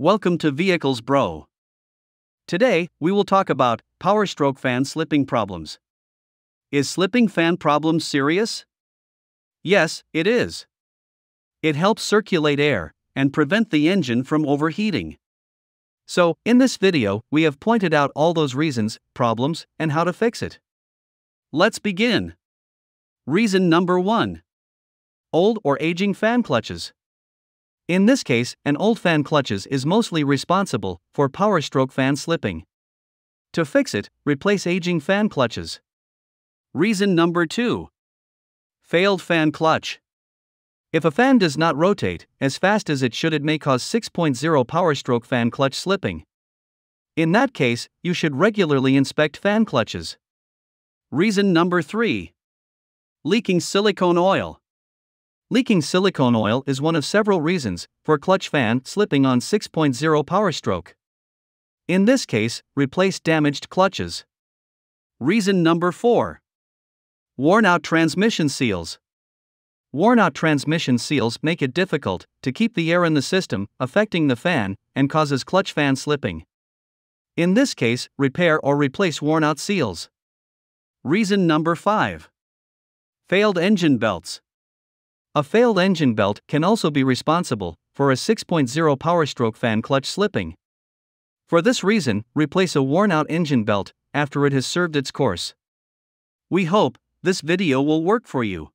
Welcome to Vehicles Bro. Today, we will talk about power stroke fan slipping problems. Is slipping fan problems serious? Yes, it is. It helps circulate air and prevent the engine from overheating. So, in this video, we have pointed out all those reasons, problems, and how to fix it. Let's begin. Reason number 1 Old or aging fan clutches. In this case, an old fan clutches is mostly responsible for power stroke fan slipping. To fix it, replace aging fan clutches. Reason number 2 Failed fan clutch. If a fan does not rotate as fast as it should, it may cause 6.0 power stroke fan clutch slipping. In that case, you should regularly inspect fan clutches. Reason number 3 Leaking silicone oil. Leaking silicone oil is one of several reasons for clutch fan slipping on 6.0 power stroke. In this case, replace damaged clutches. Reason number 4 Worn out transmission seals. Worn out transmission seals make it difficult to keep the air in the system, affecting the fan, and causes clutch fan slipping. In this case, repair or replace worn out seals. Reason number 5 Failed engine belts. A failed engine belt can also be responsible for a 6.0 power stroke fan clutch slipping. For this reason, replace a worn out engine belt after it has served its course. We hope this video will work for you.